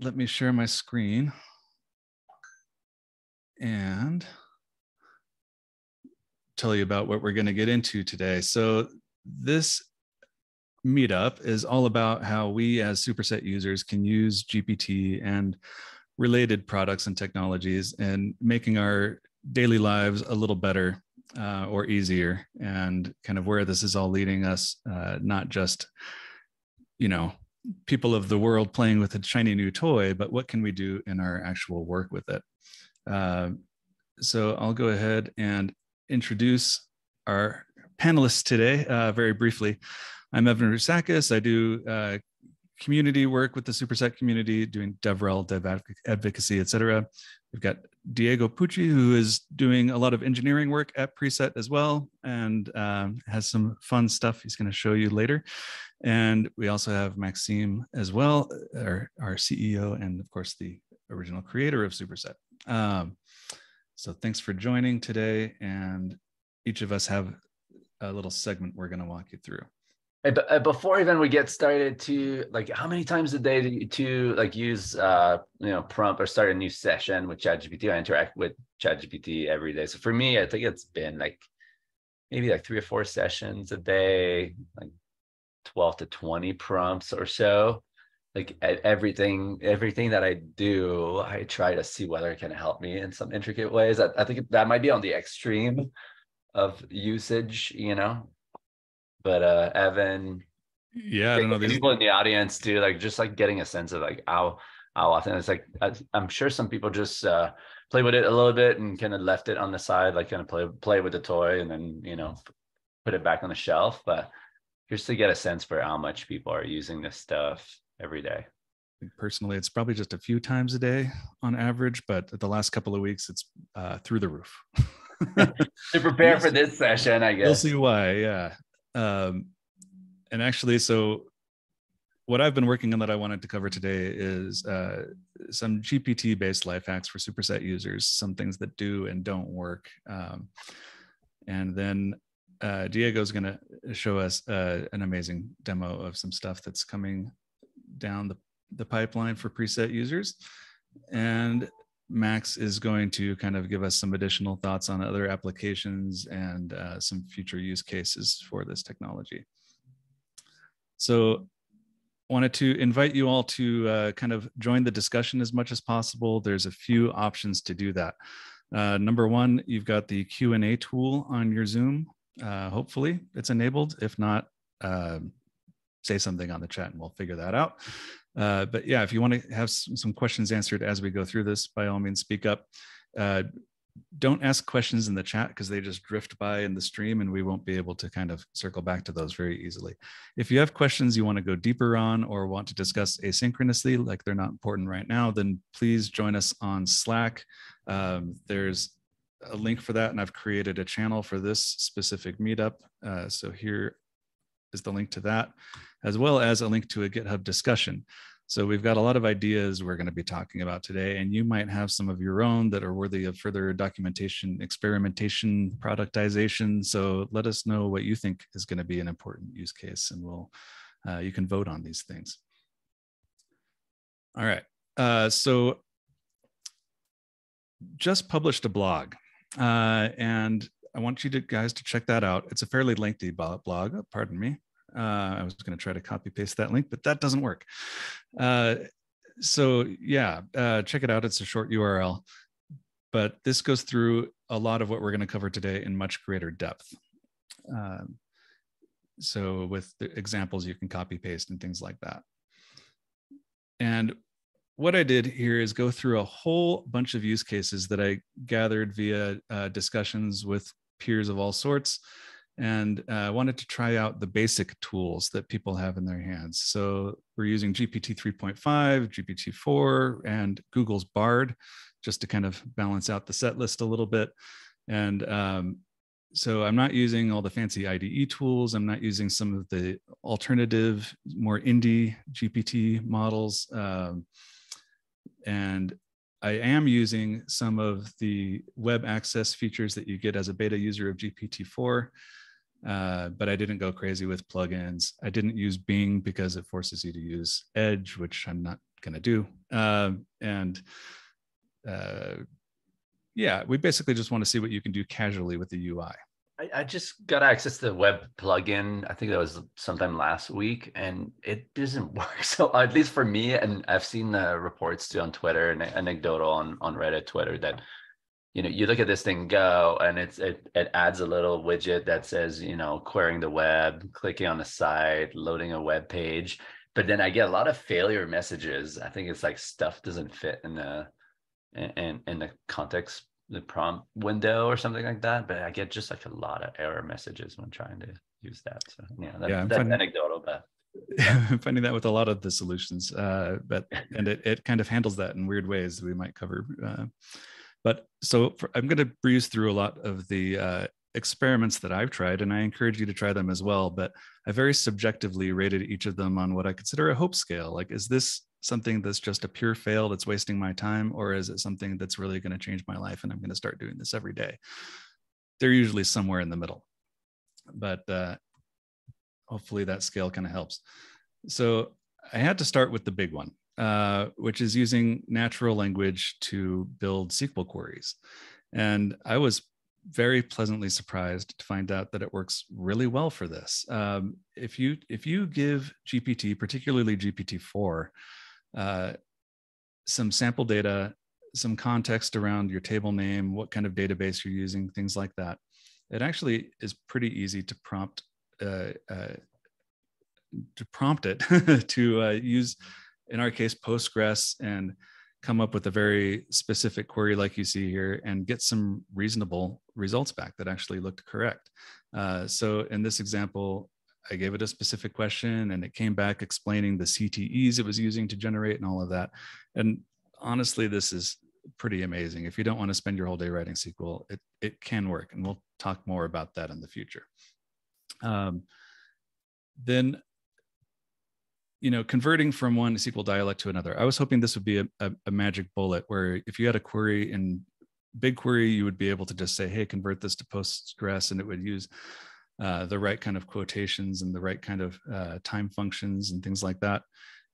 let me share my screen and tell you about what we're going to get into today. So, this meetup is all about how we as superset users can use GPT and related products and technologies and making our daily lives a little better uh, or easier and kind of where this is all leading us uh, not just you know people of the world playing with a shiny new toy but what can we do in our actual work with it? Uh, so i'll go ahead and introduce our panelists today uh, very briefly. I'm evan Rusackas i do uh, community work with the superset community doing devrel dev advocacy etc we've got Diego Pucci, who is doing a lot of engineering work at Preset as well, and um, has some fun stuff he's going to show you later. And we also have Maxime as well, our, our CEO, and of course, the original creator of Superset. Um, so thanks for joining today. And each of us have a little segment we're going to walk you through. Uh, before even we get started to like how many times a day do you to like use uh you know prompt or start a new session with ChatGPT? I interact with ChatGPT every day. So for me, I think it's been like maybe like three or four sessions a day, like 12 to 20 prompts or so. Like everything, everything that I do, I try to see whether it can help me in some intricate ways. I, I think that might be on the extreme of usage, you know, but uh Evan, yeah, I don't know. These people in the audience too, like just like getting a sense of like how how often it's like I'm sure some people just uh play with it a little bit and kind of left it on the side, like kind of play play with the toy and then you know put it back on the shelf. But just to get a sense for how much people are using this stuff every day. Personally, it's probably just a few times a day on average, but the last couple of weeks, it's uh, through the roof. to prepare for this session, I guess. You'll see why. Yeah. Um, and actually, so what I've been working on that I wanted to cover today is uh, some GPT based life hacks for superset users, some things that do and don't work. Um, and then uh, Diego's going to show us uh, an amazing demo of some stuff that's coming down the, the pipeline for preset users. And Max is going to kind of give us some additional thoughts on other applications and uh, some future use cases for this technology. So wanted to invite you all to uh, kind of join the discussion as much as possible. There's a few options to do that. Uh, number one, you've got the Q&A tool on your Zoom. Uh, hopefully it's enabled. If not, um, say something on the chat and we'll figure that out. Uh, but yeah, if you want to have some, questions answered as we go through this, by all means, speak up. Uh, don't ask questions in the chat because they just drift by in the stream and we won't be able to kind of circle back to those very easily. If you have questions you want to go deeper on or want to discuss asynchronously, like they're not important right now, then please join us on Slack. Um, there's a link for that and I've created a channel for this specific meetup. Uh, so here is the link to that as well as a link to a GitHub discussion. So we've got a lot of ideas we're going to be talking about today, and you might have some of your own that are worthy of further documentation, experimentation, productization. So let us know what you think is going to be an important use case, and we'll uh, you can vote on these things. All right. Uh, so just published a blog, uh, and I want you to guys to check that out. It's a fairly lengthy blog. Pardon me. Uh, I was going to try to copy paste that link, but that doesn't work. Uh, so yeah, uh, check it out. It's a short URL, but this goes through a lot of what we're going to cover today in much greater depth. Um, so with the examples, you can copy paste and things like that. And what I did here is go through a whole bunch of use cases that I gathered via uh, discussions with peers of all sorts and uh, wanted to try out the basic tools that people have in their hands. So we're using GPT 3.5, GPT 4, and Google's Bard just to kind of balance out the set list a little bit. And um, so I'm not using all the fancy IDE tools. I'm not using some of the alternative, more indie GPT models. Um, and I am using some of the web access features that you get as a beta user of GPT-4 uh, but I didn't go crazy with plugins. I didn't use Bing because it forces you to use Edge, which I'm not going to do. Uh, and uh, yeah, we basically just want to see what you can do casually with the UI. I, I just got access to the web plugin. I think that was sometime last week, and it doesn't work. So at least for me, and I've seen the reports too on Twitter and anecdotal on on Reddit, Twitter that you know you look at this thing go and it's it, it adds a little widget that says you know querying the web clicking on the site loading a web page but then i get a lot of failure messages i think it's like stuff doesn't fit in the in in the context the prompt window or something like that but i get just like a lot of error messages when trying to use that so yeah, that, yeah that's finding, anecdotal but I'm finding that with a lot of the solutions uh, but and it, it kind of handles that in weird ways that we might cover uh, but so for, I'm going to breeze through a lot of the uh, experiments that I've tried, and I encourage you to try them as well. But I very subjectively rated each of them on what I consider a hope scale. Like, is this something that's just a pure fail that's wasting my time, or is it something that's really going to change my life and I'm going to start doing this every day? They're usually somewhere in the middle, but uh, hopefully that scale kind of helps. So I had to start with the big one. Uh, which is using natural language to build SQL queries. And I was very pleasantly surprised to find out that it works really well for this. Um, if you if you give GPT, particularly GPT-4, uh, some sample data, some context around your table name, what kind of database you're using, things like that, it actually is pretty easy to prompt uh, uh, to prompt it to uh, use in our case, Postgres and come up with a very specific query like you see here and get some reasonable results back that actually looked correct. Uh, so in this example, I gave it a specific question and it came back explaining the CTEs it was using to generate and all of that. And honestly, this is pretty amazing. If you don't want to spend your whole day writing SQL, it, it can work. And we'll talk more about that in the future. Um, then you know, converting from one SQL dialect to another. I was hoping this would be a, a, a, magic bullet where if you had a query in BigQuery, you would be able to just say, hey, convert this to Postgres, and it would use uh, the right kind of quotations and the right kind of uh, time functions and things like that.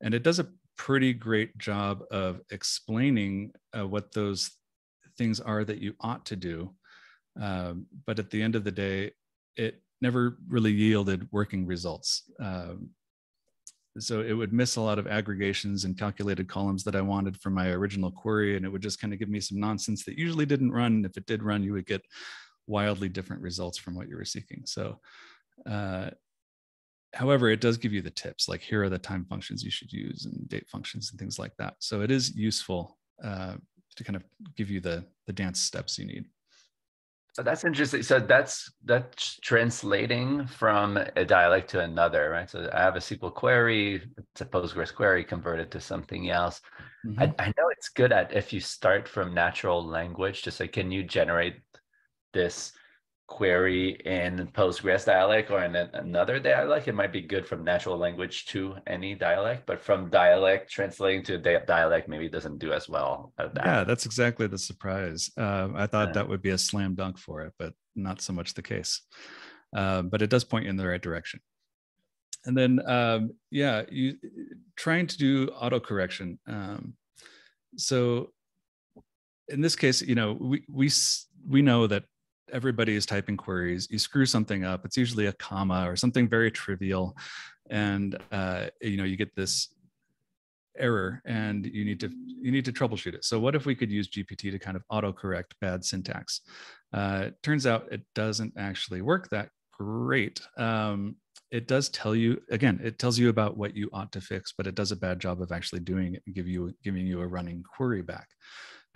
And it does a pretty great job of explaining uh, what those things are that you ought to do. Um, but at the end of the day, it never really yielded working results. Um, so it would miss a lot of aggregations and calculated columns that I wanted from my original query. And it would just kind of give me some nonsense that usually didn't run. If it did run, you would get wildly different results from what you were seeking. So, uh, however, it does give you the tips, like here are the time functions you should use and date functions and things like that. So it is useful uh, to kind of give you the, the dance steps you need. So that's interesting. So that's that's translating from a dialect to another, right? So I have a SQL query, it's a Postgres query converted to something else. Mm-hmm. I, I know it's good at if you start from natural language to say, can you generate this query in Postgres dialect or in another dialect, it might be good from natural language to any dialect, but from dialect translating to a dialect maybe doesn't do as well. That. Yeah, that's exactly the surprise. Uh, I thought yeah. that would be a slam dunk for it, but not so much the case. Uh, but it does point you in the right direction. And then, um, yeah, you trying to do auto correction. Um, so in this case, you know, we we we know that everybody is typing queries you screw something up it's usually a comma or something very trivial and uh, you know you get this error and you need to you need to troubleshoot it. So what if we could use gpt to kind of auto correct bad syntax? Uh, turns out it doesn't actually work that great. Um, it does tell you again it tells you about what you ought to fix but it does a bad job of actually doing it and give you giving you a running query back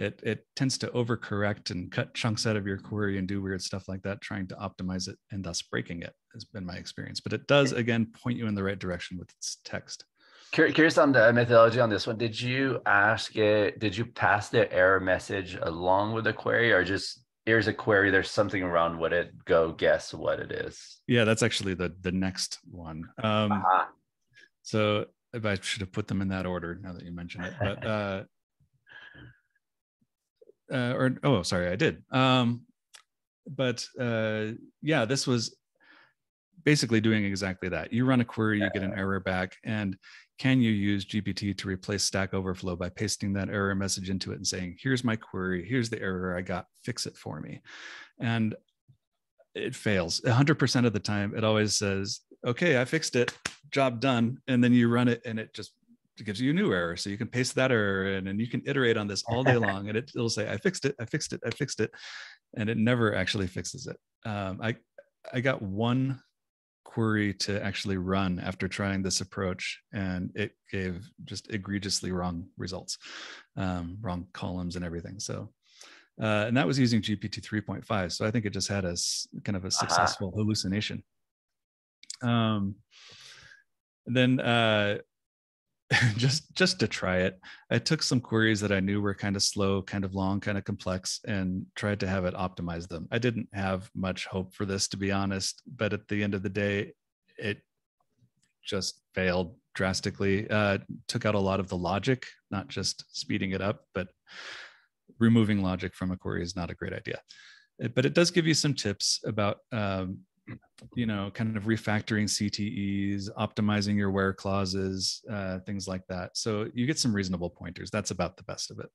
it, it tends to overcorrect and cut chunks out of your query and do weird stuff like that, trying to optimize it and thus breaking it has been my experience. But it does, again, point you in the right direction with its text. Curious on the methodology on this one. Did you ask it, did you pass the error message along with the query or just here's a query, there's something around with it, go guess what it is? Yeah, that's actually the the next one. Um, uh-huh. So I should have put them in that order now that you mention it. But uh, uh, or oh, sorry, I did. Um, but uh, yeah, this was basically doing exactly that. You run a query, you get an error back, and can you use GPT to replace Stack Overflow by pasting that error message into it and saying, here's my query, here's the error I got, fix it for me. And it fails 100% of the time. It always says, okay, I fixed it, job done. And then you run it and it just gives you a new error. So you can paste that error in and you can iterate on this all day long. And it, will say, I fixed it, I fixed it, I fixed it. And it never actually fixes it. Um, I, I got one query to actually run after trying this approach and it gave just egregiously wrong results um, wrong columns and everything so uh, and that was using gpt 3.5 so i think it just had a kind of a uh-huh. successful uh-huh. hallucination um, then uh, just just to try it. I took some queries that i knew were kind of slow kind of long kind of complex and tried to have it optimize them. I didn't have much hope for this to be honest but at the end of the day it just failed drastically. Uh, took out a lot of the logic not just speeding it up but removing logic from a query is not a great idea. But it does give you some tips about um, you know, kind of refactoring CTEs, optimizing your where clauses, uh, things like that. So you get some reasonable pointers. That's about the best of it.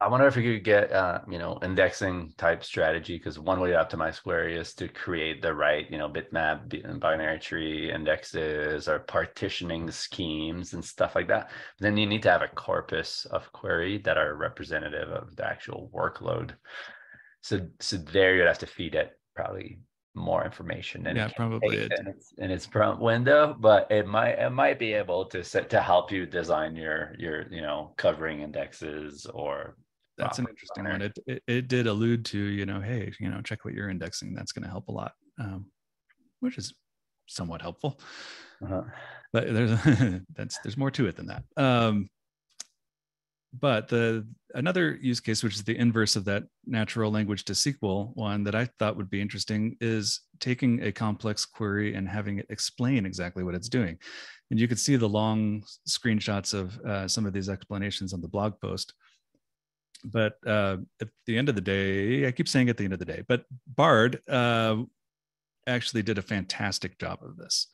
I wonder if you could get, uh, you know, indexing type strategy because one way to optimize query is to create the right, you know, bitmap, and binary tree indexes or partitioning schemes and stuff like that. But then you need to have a corpus of query that are representative of the actual workload. So, so there you'd have to feed it probably more information and yeah probably it. in, its, in its prompt window but it might it might be able to set to help you design your your you know covering indexes or that's an interesting one. it, it, it did allude to you know hey you know check what you're indexing. That's going to help a lot um, which is somewhat helpful. Uh-huh. but there's that's there's more to it than that. Um, but the another use case, which is the inverse of that natural language to SQL one that I thought would be interesting, is taking a complex query and having it explain exactly what it's doing. And you could see the long screenshots of uh, some of these explanations on the blog post. But uh, at the end of the day, I keep saying at the end of the day, but Bard uh, actually did a fantastic job of this.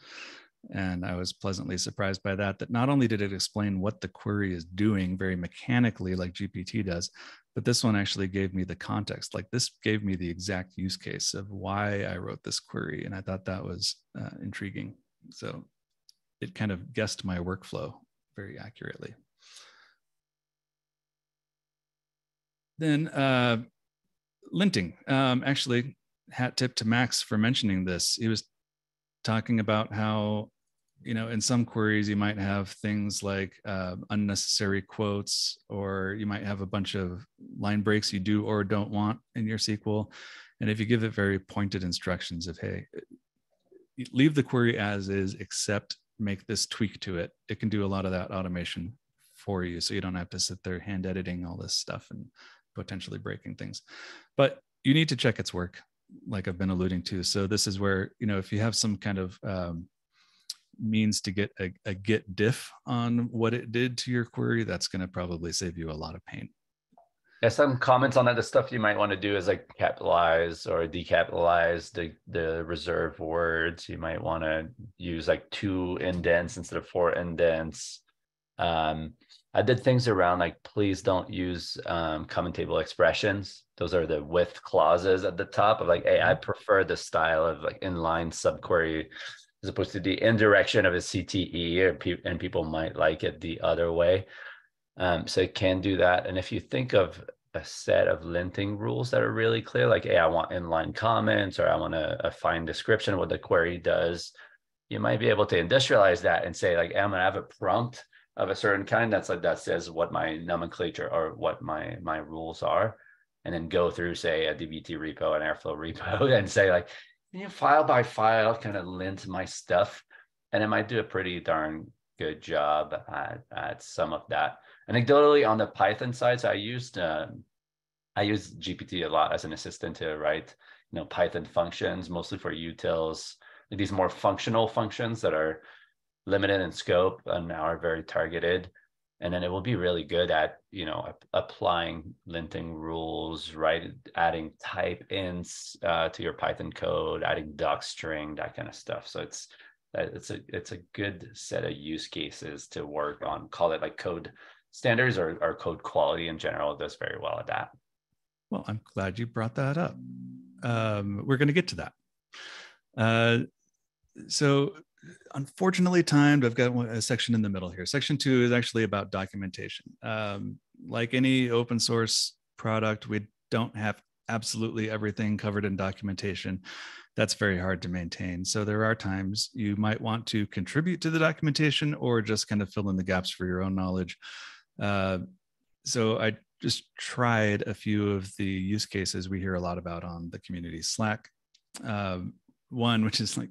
And I was pleasantly surprised by that, that not only did it explain what the query is doing very mechanically, like GPT does, but this one actually gave me the context. Like this gave me the exact use case of why I wrote this query. And I thought that was uh, intriguing. So it kind of guessed my workflow very accurately. Then uh, linting, um, actually, hat tip to Max for mentioning this. He was talking about how you know in some queries you might have things like uh, unnecessary quotes or you might have a bunch of line breaks you do or don't want in your sql and if you give it very pointed instructions of hey leave the query as is except make this tweak to it it can do a lot of that automation for you. So you don't have to sit there hand editing all this stuff and potentially breaking things. But you need to check its work like I've been alluding to. So this is where you know if you have some kind of um, means to get a, a git diff on what it did to your query, that's going to probably save you a lot of pain. Yeah, some comments on that. The stuff you might want to do is like capitalize or decapitalize the the reserve words. You might want to use like two indents instead of four indents. Um, I did things around like please don't use um, common table expressions. Those are the with clauses at the top of like, hey, I mm-hmm. prefer the style of like inline subquery as opposed to the indirection of a CTE, and people might like it the other way. Um, so it can do that. And if you think of a set of linting rules that are really clear, like, hey, I want inline comments or I want a, a fine description of what the query does, you might be able to industrialize that and say, like, hey, I'm gonna have a prompt of a certain kind that's like that says what my nomenclature or what my my rules are and then go through say a dbt repo an airflow repo and say like you know, file by file kind of lint my stuff. And it might do a pretty darn good job at, at some of that. Anecdotally on the python side so i used uh, i use gpt a lot as an assistant to write you know python functions mostly for utils these more functional functions that are limited in scope and now are very targeted and then it will be really good at you know applying linting rules right adding type hints uh, to your python code adding docstring that kind of stuff so it's it's a it's a good set of use cases to work on. Call it like code standards or, or code quality in general. Does very well at that. Well, I'm glad you brought that up. Um, we're going to get to that. Uh, so, unfortunately timed, I've got a section in the middle here. Section two is actually about documentation. Um, like any open source product, we don't have absolutely everything covered in documentation. That's very hard to maintain. So there are times you might want to contribute to the documentation or just kind of fill in the gaps for your own knowledge. Uh, so I just tried a few of the use cases we hear a lot about on the community Slack. Um, one, which is like,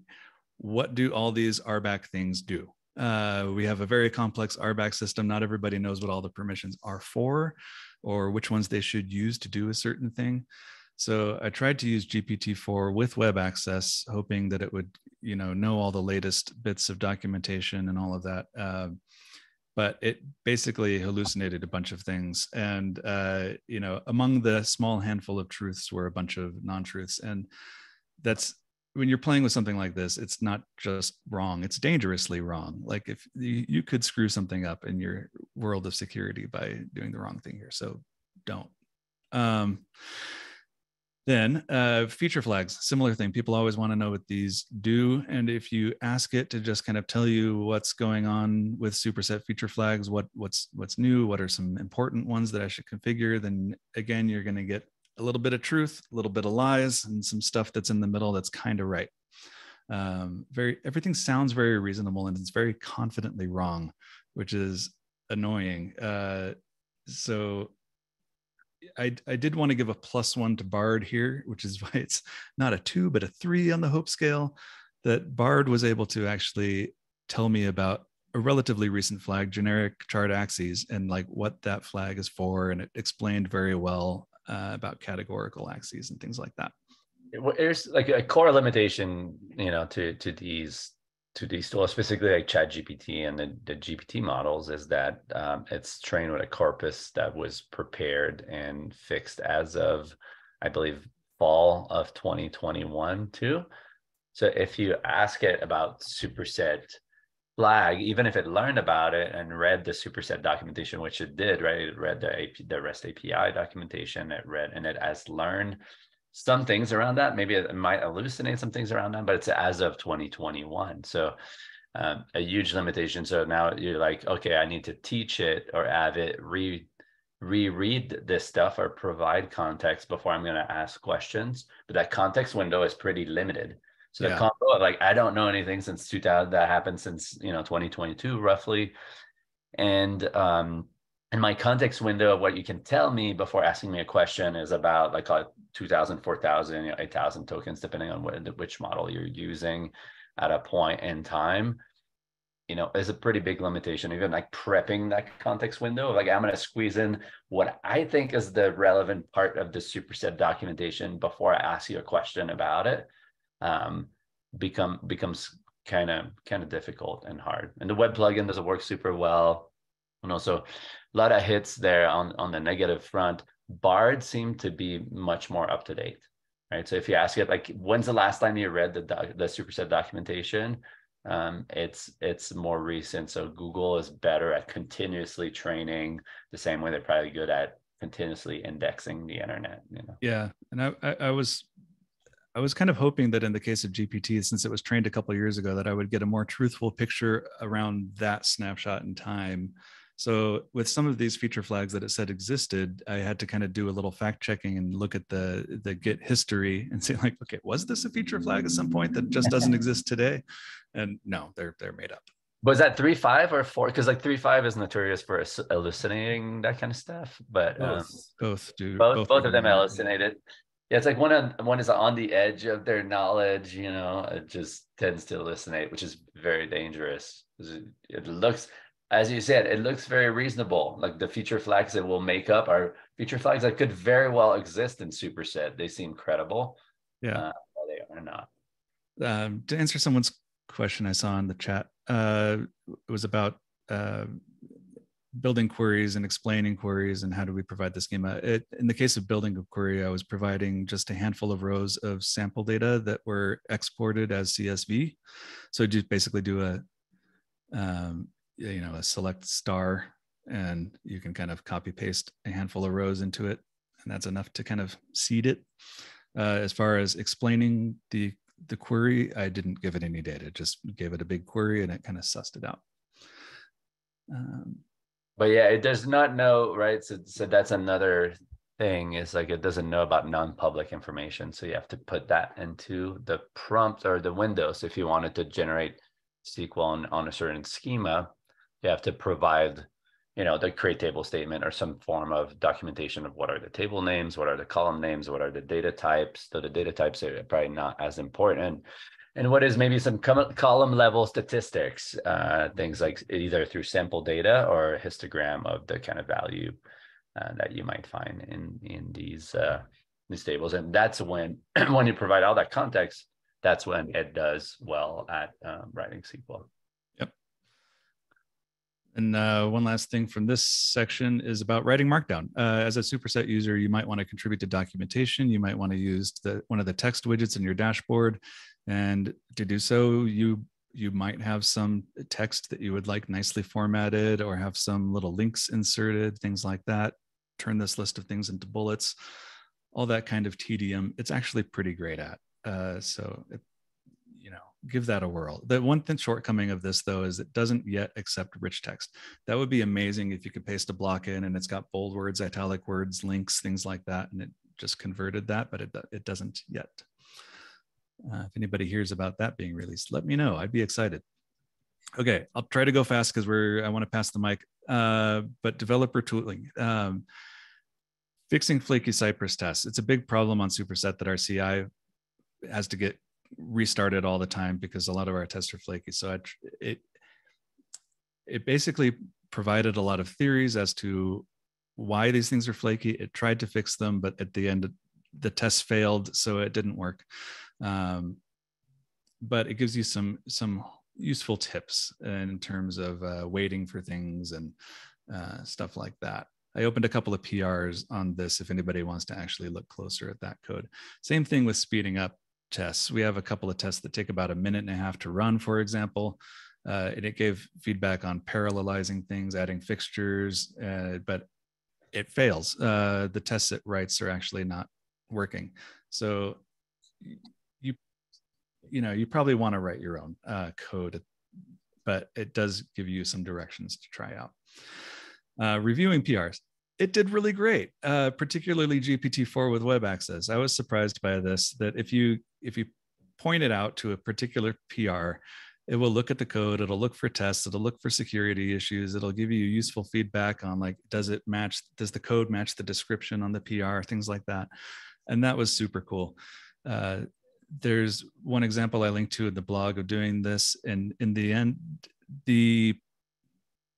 what do all these RBAC things do? Uh, we have a very complex RBAC system. Not everybody knows what all the permissions are for or which ones they should use to do a certain thing. So I tried to use GPT-4 with web access, hoping that it would, you know, know all the latest bits of documentation and all of that. Uh, but it basically hallucinated a bunch of things, and uh, you know, among the small handful of truths were a bunch of non-truths, and that's when you're playing with something like this, it's not just wrong, it's dangerously wrong. Like if you, you could screw something up in your world of security by doing the wrong thing here. So don't. Um, then uh, feature flags, similar thing. People always want to know what these do. And if you ask it to just kind of tell you what's going on with superset feature flags, what what's what's new, what are some important ones that I should configure, then again, you're going to get a little bit of truth, a little bit of lies, and some stuff that's in the middle that's kind of right. Um, very everything sounds very reasonable and it's very confidently wrong, which is annoying. Uh, so I, I did want to give a plus one to Bard here, which is why it's not a two, but a three on the hope scale. That Bard was able to actually tell me about a relatively recent flag, generic chart axes, and like what that flag is for. And it explained very well uh, about categorical axes and things like that. There's like a core limitation, you know, to to these to these tools, specifically like Chat GPT and the, the GPT models, is that um, it's trained with a corpus that was prepared and fixed as of, I believe, fall of 2021 too. So if you ask it about superset flag, even if it learned about it and read the superset documentation, which it did, right? It read the AP, the REST API documentation, it read and it has learned some things around that. Maybe it might hallucinate some things around that, but it's as of 2021. So um, a huge limitation. So now you're like, okay, I need to teach it or have it re reread this stuff or provide context before I'm going to ask questions. But that context window is pretty limited. So yeah. the combo of like, I don't know anything since 2000 that happened since, you know, 2022 roughly. And um, and my context window of what you can tell me before asking me a question is about like 2000 4000 you know, 8000 tokens depending on what, which model you're using at a point in time you know is a pretty big limitation even like prepping that context window like i'm going to squeeze in what i think is the relevant part of the superset documentation before i ask you a question about it um, become becomes kind of kind of difficult and hard and the web plugin doesn't work super well and also a lot of hits there on, on the negative front. Bard seemed to be much more up to date, right? So if you ask it, like, when's the last time you read the doc, the superset documentation? Um, it's it's more recent. So Google is better at continuously training the same way they're probably good at continuously indexing the internet. You know? Yeah, and I, I, I was I was kind of hoping that in the case of GPT, since it was trained a couple years ago, that I would get a more truthful picture around that snapshot in time so with some of these feature flags that it said existed, I had to kind of do a little fact checking and look at the the Git history and say like, okay, was this a feature flag at some point that just doesn't exist today? And no, they're they're made up. Was that three five or four? Because like three five is notorious for hallucinating that kind of stuff. But both, um, both do both, both, both of them hallucinated. Yeah, it's like one on one is on the edge of their knowledge. You know, it just tends to hallucinate, which is very dangerous. It looks as you said, it looks very reasonable. Like the feature flags that will make up are feature flags that could very well exist in superset. They seem credible. Yeah, uh, they are not. Um, to answer someone's question I saw in the chat, uh, it was about uh, building queries and explaining queries and how do we provide the schema. It, in the case of building a query, I was providing just a handful of rows of sample data that were exported as CSV. So just basically do a, um, you know, a select star and you can kind of copy paste a handful of rows into it. And that's enough to kind of seed it. Uh, as far as explaining the the query, I didn't give it any data, just gave it a big query and it kind of sussed it out. Um, but yeah, it does not know, right? So, so that's another thing is like it doesn't know about non-public information. So you have to put that into the prompt or the windows. If you wanted to generate SQL on, on a certain schema, you have to provide, you know, the create table statement or some form of documentation of what are the table names, what are the column names, what are the data types. So the data types are probably not as important and what is maybe some column level statistics, uh, things like either through sample data or a histogram of the kind of value uh, that you might find in in these uh, these tables. And that's when when you provide all that context, that's when it does well at um, writing SQL. Yep. And uh, one last thing from this section is about writing Markdown. Uh, as a superset user, you might want to contribute to documentation. You might want to use the one of the text widgets in your dashboard and to do so, you you might have some text that you would like nicely formatted or have some little links inserted, things like that. Turn this list of things into bullets, all that kind of tedium. It's actually pretty great at. Uh, so, it, you know, give that a whirl. The one thing shortcoming of this though is it doesn't yet accept rich text. That would be amazing if you could paste a block in and it's got bold words, italic words, links, things like that, and it just converted that, but it it doesn't yet. Uh, if anybody hears about that being released, let me know. I'd be excited. Okay, I'll try to go fast because we're I want to pass the mic. Uh, but developer tooling, um, fixing flaky Cypress tests. It's a big problem on Superset that our CI has to get restarted all the time because a lot of our tests are flaky. So I, it it basically provided a lot of theories as to why these things are flaky. It tried to fix them, but at the end, the test failed, so it didn't work um, but it gives you some some useful tips in terms of uh, waiting for things and uh, stuff like that. I opened a couple of PRs on this if anybody wants to actually look closer at that code. Same thing with speeding up tests. We have a couple of tests that take about a minute and a half to run, for example. Uh, and it gave feedback on parallelizing things, adding fixtures, uh, but it fails. Uh, the tests it writes are actually not working. So you know you probably want to write your own uh, code but it does give you some directions to try out. Uh, reviewing prs it did really great uh, particularly gpt-4 with web access. I was surprised by this that if you if you point it out to a particular pr it will look at the code it'll look for tests it'll look for security issues it'll give you useful feedback on like does it match does the code match the description on the pr things like that. And that was super cool. Uh, there's one example I linked to in the blog of doing this, and in the end, the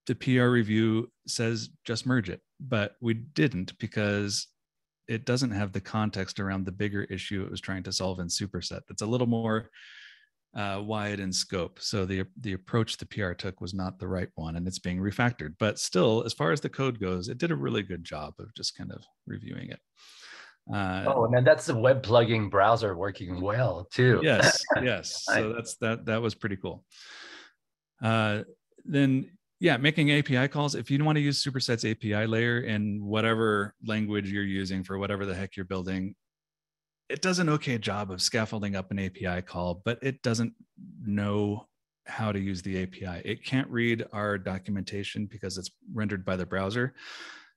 the PR review says just merge it, but we didn't because it doesn't have the context around the bigger issue it was trying to solve in Superset. That's a little more uh, wide in scope. So the the approach the PR took was not the right one, and it's being refactored. But still, as far as the code goes, it did a really good job of just kind of reviewing it. Uh, oh, and then that's the web plugin browser working well too. Yes, yes. so that's that. That was pretty cool. Uh, then yeah, making API calls. If you want to use Superset's API layer in whatever language you're using for whatever the heck you're building, it does an okay job of scaffolding up an API call, but it doesn't know how to use the API. It can't read our documentation because it's rendered by the browser.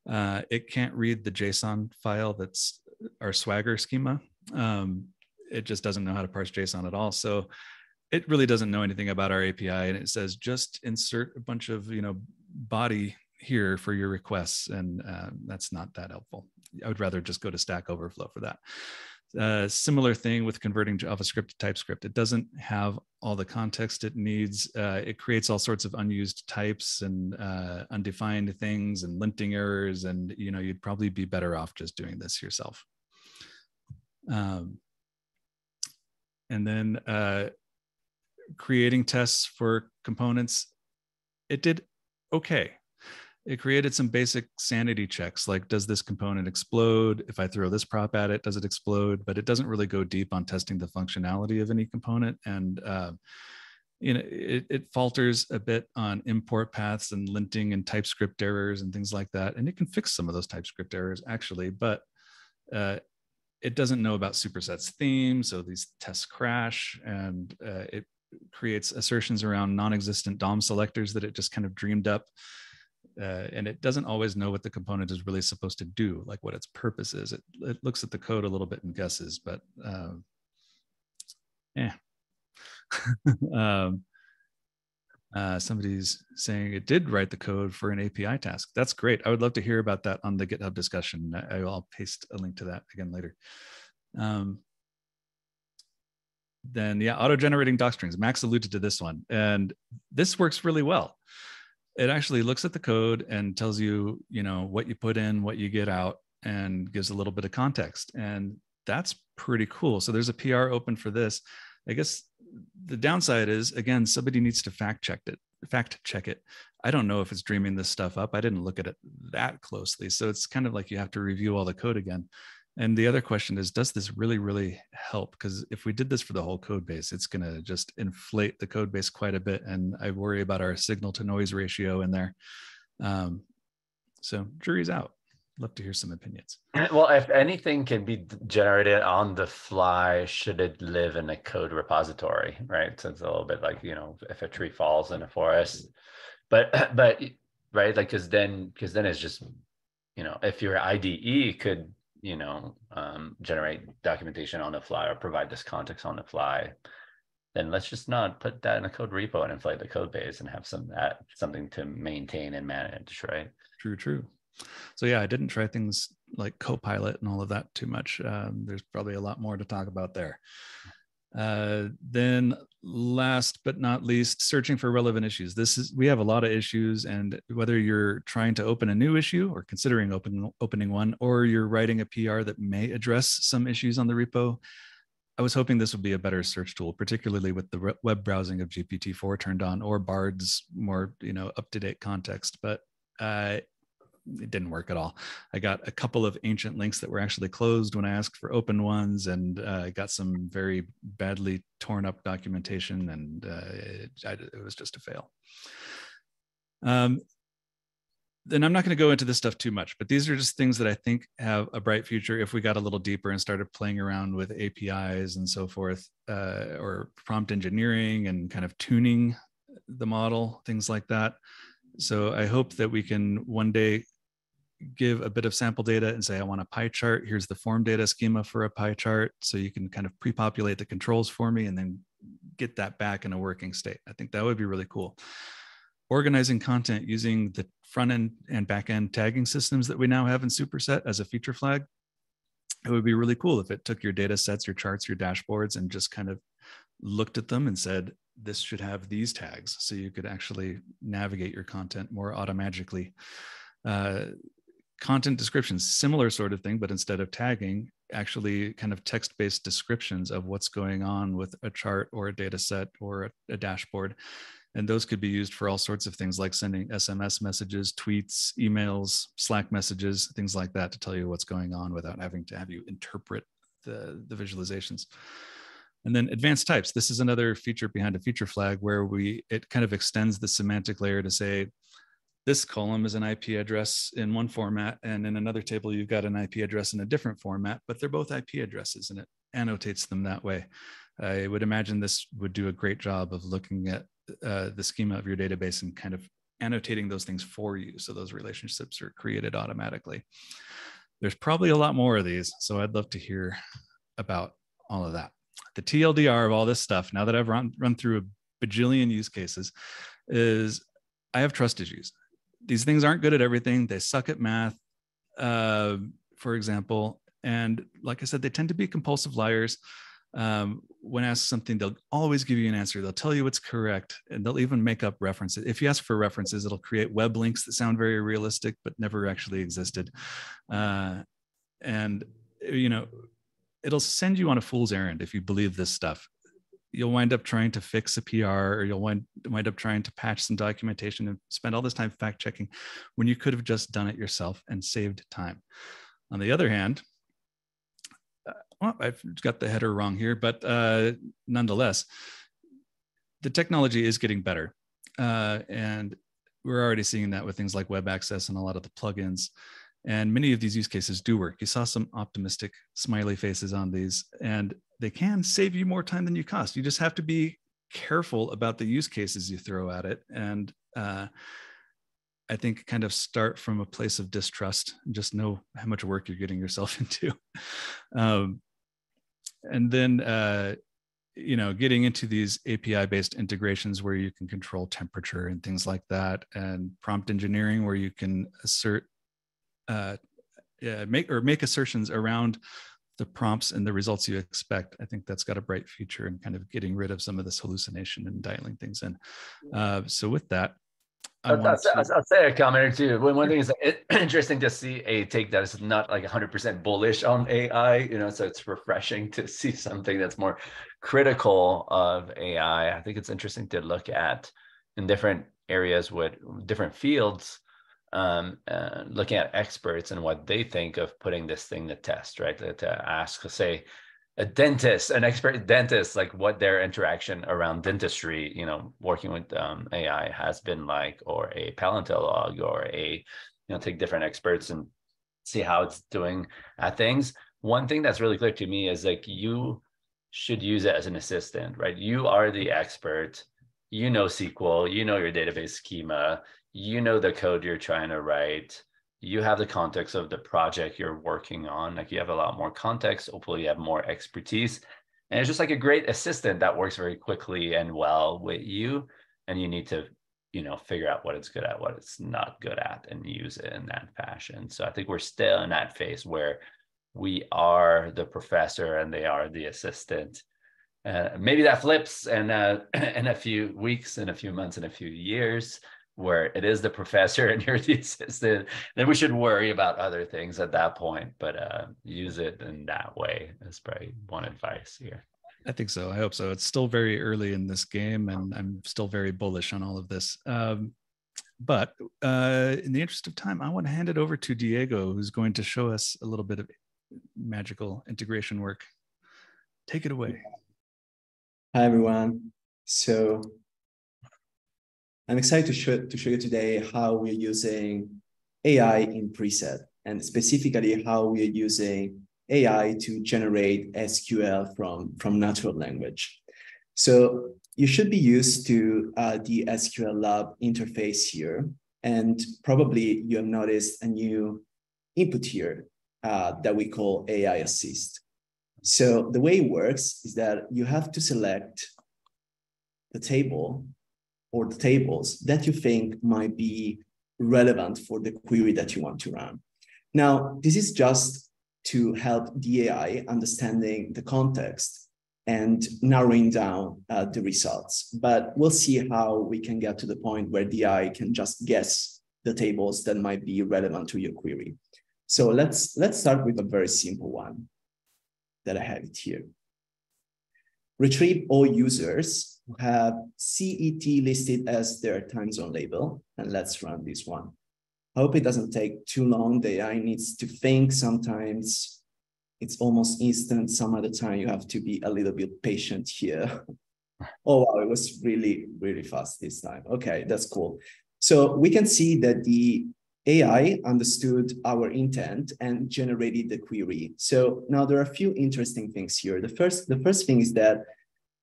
Uh, it can't read the JSON file that's our Swagger schema. Um, it just doesn't know how to parse JSON at all. So it really doesn't know anything about our API, and it says just insert a bunch of you know body here for your requests, and uh, that's not that helpful. I would rather just go to Stack Overflow for that. Uh, similar thing with converting JavaScript to TypeScript. It doesn't have all the context it needs. Uh, it creates all sorts of unused types and uh, undefined things and linting errors. And you know, you'd probably be better off just doing this yourself. Um, and then uh, creating tests for components, it did okay. It created some basic sanity checks like does this component explode? If i throw this prop at it does it explode? But it doesn't really go deep on testing the functionality of any component. And uh, you know it, it falters a bit on import paths and linting and typescript errors and things like that. And it can fix some of those typescript errors actually. But uh, it doesn't know about supersets theme so these tests crash. And uh, it creates assertions around non-existent dom selectors that it just kind of dreamed up uh, and it doesn't always know what the component is really supposed to do, like what its purpose is. It, it looks at the code a little bit and guesses, but um, yeah. um, uh, somebody's saying it did write the code for an API task. That's great. I would love to hear about that on the GitHub discussion. I, will paste a link to that again later. Um, then yeah, auto-generating doc strings. Max alluded to this one, and this works really well it actually looks at the code and tells you you know what you put in what you get out and gives a little bit of context and that's pretty cool. So there's a pr open for this. I guess the downside is again somebody needs to fact check it fact check it. I don't know if it's dreaming this stuff up. I didn't look at it that closely. So it's kind of like you have to review all the code again and the other question is, does this really, really help? Because if we did this for the whole code base, it's going to just inflate the code base quite a bit. And I worry about our signal to noise ratio in there. Um, so jury's out. Love to hear some opinions. Well, if anything can be generated on the fly, should it live in a code repository, right? So it's a little bit like, you know, if a tree falls in a forest, but, but, right. Like, cause then, cause then it's just, you know, if your IDE could you know um, generate documentation on the fly or provide this context on the fly then let's just not put that in a code repo and inflate the code base and have some that something to maintain and manage right? True true. So yeah i didn't try things like copilot and all of that too much. Um, there's probably a lot more to talk about there uh, then last but not least, searching for relevant issues. This is we have a lot of issues, and whether you're trying to open a new issue or considering open, opening one, or you're writing a PR that may address some issues on the repo, I was hoping this would be a better search tool, particularly with the web browsing of GPT-4 turned on or Bard's more you know up to date context. But uh, it didn't work at all. I got a couple of ancient links that were actually closed when I asked for open ones, and uh, I got some very badly torn up documentation, and uh, it, I, it, was just a fail. Um, then I'm not going to go into this stuff too much, but these are just things that I think have a bright future if we got a little deeper and started playing around with APIs and so forth, uh, or prompt engineering and kind of tuning the model, things like that. So I hope that we can one day give a bit of sample data and say, I want a pie chart. Here's the form data schema for a pie chart. So you can kind of pre-populate the controls for me and then get that back in a working state. I think that would be really cool. Organizing content using the front end and back end tagging systems that we now have in Superset as a feature flag. It would be really cool if it took your data sets, your charts, your dashboards, and just kind of looked at them and said, this should have these tags. So you could actually navigate your content more automatically. Uh, content descriptions similar sort of thing but instead of tagging actually kind of text-based descriptions of what's going on with a chart or a data set or a, a, dashboard. And those could be used for all sorts of things like sending sms messages tweets emails slack messages things like that to tell you what's going on without having to have you interpret the, the visualizations. And then advanced types. This is another feature behind a feature flag where we it kind of extends the semantic layer to say this column is an IP address in one format, and in another table, you've got an IP address in a different format, but they're both IP addresses and it annotates them that way. I would imagine this would do a great job of looking at uh, the schema of your database and kind of annotating those things for you. So those relationships are created automatically. There's probably a lot more of these. So I'd love to hear about all of that. The TLDR of all this stuff, now that I've run, run through a bajillion use cases, is I have trust issues these things aren't good at everything. They suck at math, uh, for example. And like I said, they tend to be compulsive liars. Um, when asked something, they'll always give you an answer. They'll tell you what's correct, and they'll even make up references. If you ask for references, it'll create web links that sound very realistic but never actually existed. Uh, and you know, it'll send you on a fool's errand if you believe this stuff you'll wind up trying to fix a PR or you'll wind, wind up trying to patch some documentation and spend all this time fact checking when you could have just done it yourself and saved time. On the other hand, uh, well, I've got the header wrong here, but uh, nonetheless, the technology is getting better. Uh, and we're already seeing that with things like web access and a lot of the plugins. And many of these use cases do work. You saw some optimistic smiley faces on these, and they can save you more time than you cost. You just have to be careful about the use cases you throw at it. And uh, I think kind of start from a place of distrust, and just know how much work you're getting yourself into. Um, and then, uh, you know, getting into these API based integrations where you can control temperature and things like that, and prompt engineering where you can assert uh, yeah, make or make assertions around the prompts and the results you expect. I think that's got a bright future in kind of getting rid of some of this hallucination and dialing things in. Uh, so with that, I'll, I'll, to... I'll, say a comment or two. One, one thing is interesting to see a take that is not like 100% bullish on AI, you know, so it's refreshing to see something that's more critical of AI. I think it's interesting to look at in different areas with different fields um, uh, looking at experts and what they think of putting this thing to test, right? To, to ask, say, a dentist, an expert dentist, like what their interaction around dentistry, you know, working with um, AI has been like, or a paleontolog, or a, you know, take different experts and see how it's doing at things. One thing that's really clear to me is like you should use it as an assistant, right? You are the expert. You know SQL, you know your database schema, you know the code you're trying to write. You have the context of the project you're working on. Like you have a lot more context. Hopefully you have more expertise. And it's just like a great assistant that works very quickly and well with you. And you need to you know figure out what it's good at what it's not good at and use it in that fashion. So i think we're still in that phase where we are the professor and they are the assistant. Uh, maybe that flips and uh, in a few weeks in a few months in a few years where it is the professor and you're the assistant, then we should worry about other things at that point. But uh, use it in that way is probably one advice here. I think so. I hope so. It's still very early in this game, and I'm still very bullish on all of this. Um, but uh, in the interest of time, I want to hand it over to Diego, who's going to show us a little bit of magical integration work. Take it away. Hi, everyone. So I'm excited to show, to show you today how we're using AI in preset and specifically how we're using AI to generate SQL from, from natural language. So you should be used to uh, the SQL Lab interface here. And probably you have noticed a new input here uh, that we call AI Assist. So the way it works is that you have to select the table or the tables that you think might be relevant for the query that you want to run. Now, this is just to help the AI understanding the context and narrowing down uh, the results. But we'll see how we can get to the point where the AI can just guess the tables that might be relevant to your query. So let's, let's start with a very simple one that I have it here. Retrieve all users have CET listed as their time zone label, and let's run this one. I hope it doesn't take too long. The AI needs to think. Sometimes it's almost instant. Some other time you have to be a little bit patient here. oh, wow, it was really, really fast this time. Okay, that's cool. So we can see that the AI understood our intent and generated the query. So now there are a few interesting things here. The first, the first thing is that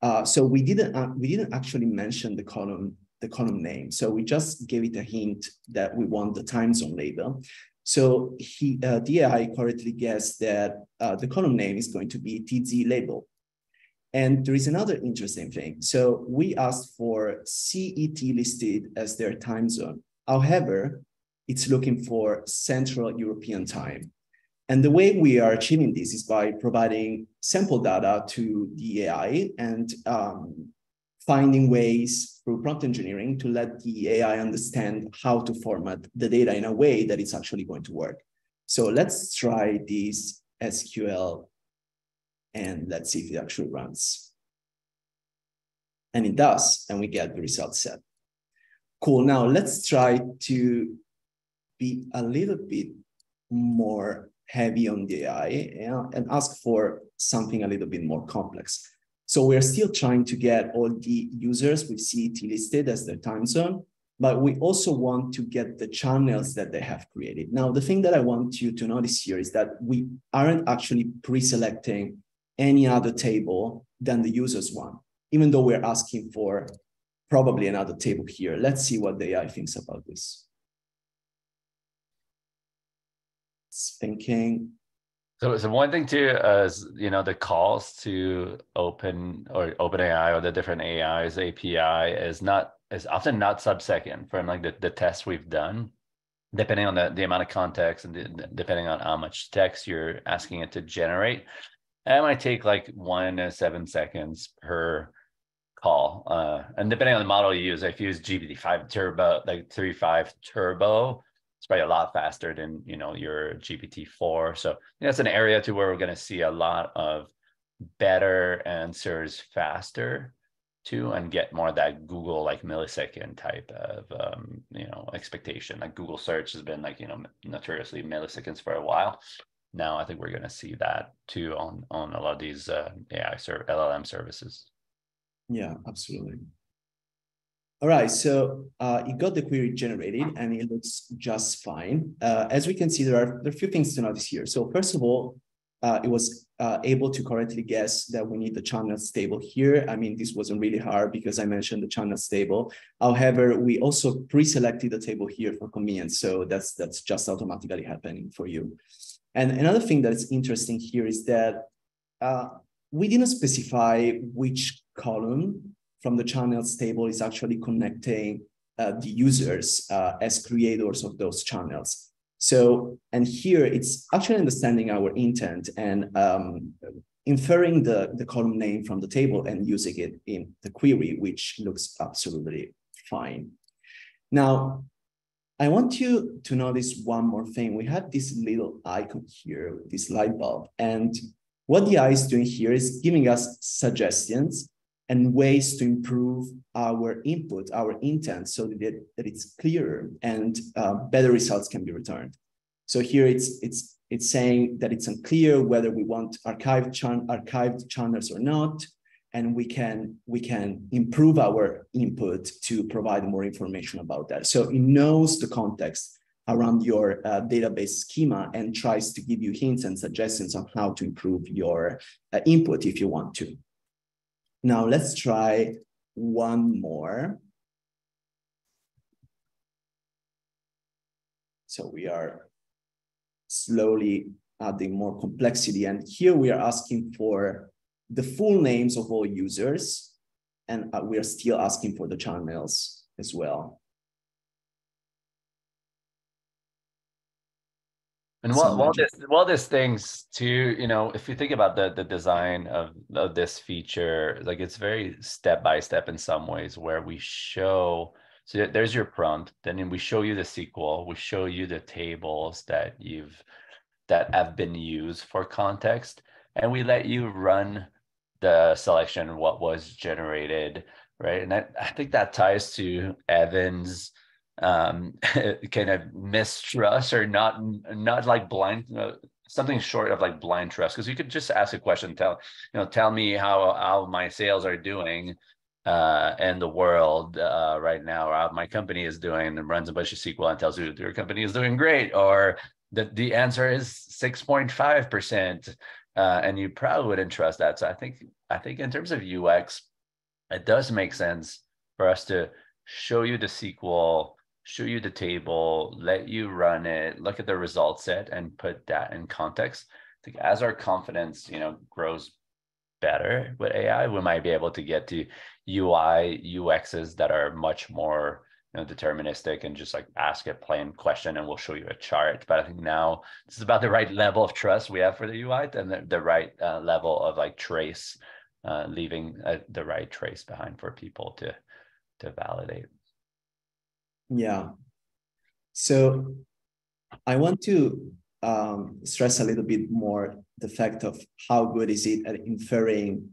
uh, so we didn't uh, we didn't actually mention the column the column name. So we just gave it a hint that we want the time zone label. So he uh, DAI correctly guessed that uh, the column name is going to be TZ label. And there is another interesting thing. So we asked for CET listed as their time zone. However, it's looking for Central European time. And the way we are achieving this is by providing sample data to the AI and um, finding ways through prompt engineering to let the AI understand how to format the data in a way that it's actually going to work. So let's try this SQL and let's see if it actually runs. And it does, and we get the result set. Cool, now let's try to be a little bit more heavy on the AI and ask for something a little bit more complex. So we're still trying to get all the users with CET listed as their time zone, but we also want to get the channels that they have created. Now, the thing that I want you to notice here is that we aren't actually pre-selecting any other table than the users one, even though we're asking for probably another table here. Let's see what the AI thinks about this. Thinking so, so one thing too is you know the calls to open or OpenAI or the different AIs API is not is often not sub-second from like the, the tests we've done, depending on the, the amount of context and the, depending on how much text you're asking it to generate. It might take like one to seven seconds per call. Uh, and depending on the model you use, if you use GPT-5 Turbo, like 3.5 Turbo, it's probably a lot faster than you know your GPT-4. So that's an area to where we're going to see a lot of better answers faster too, and get more of that Google like millisecond type of um, you know expectation. Like Google search has been like you know notoriously milliseconds for a while. Now I think we're going to see that too on on a lot of these uh, AI ser- LLM services. Yeah, absolutely. All right, so uh, it got the query generated and it looks just fine. Uh, as we can see, there are, there are a few things to notice here. So first of all, uh, it was uh, able to correctly guess that we need the channel stable here. I mean, this wasn't really hard because I mentioned the channel stable. However, we also pre-selected the table here for convenience. So that's, that's just automatically happening for you. And another thing that's interesting here is that uh, we didn't specify which column from the channels table is actually connecting uh, the users uh, as creators of those channels. So, and here it's actually understanding our intent and um, inferring the, the column name from the table and using it in the query, which looks absolutely fine. Now, I want you to notice one more thing. We have this little icon here, this light bulb, and what the AI is doing here is giving us suggestions and ways to improve our input, our intent, so that, that it's clearer and uh, better results can be returned. So here it's it's it's saying that it's unclear whether we want archived chan archived channels or not, and we can we can improve our input to provide more information about that. So it knows the context around your uh, database schema and tries to give you hints and suggestions on how to improve your uh, input if you want to. Now let's try one more. So we are slowly adding more complexity. And here we are asking for the full names of all users. And uh, we are still asking for the channels as well. And while, while this while this things too, you know, if you think about the the design of, of this feature, like it's very step by step in some ways where we show so there's your prompt, then we show you the SQL, we show you the tables that you've that have been used for context, and we let you run the selection what was generated, right? And I, I think that ties to Evan's um, kind of mistrust or not not like blind uh, something short of like blind trust. Because you could just ask a question tell you know tell me how how my sales are doing uh in the world uh right now or how my company is doing and runs a bunch of SQL and tells you your company is doing great or that the answer is 6.5 percent uh and you probably wouldn't trust that. So I think I think in terms of UX it does make sense for us to show you the SQL show you the table, let you run it, look at the result set and put that in context. I think as our confidence, you know, grows better with AI, we might be able to get to UI, UXs that are much more you know, deterministic and just like ask a plain question and we'll show you a chart. But I think now this is about the right level of trust we have for the UI and the, the right uh, level of like trace, uh, leaving uh, the right trace behind for people to to validate. Yeah. So I want to um, stress a little bit more the fact of how good is it at inferring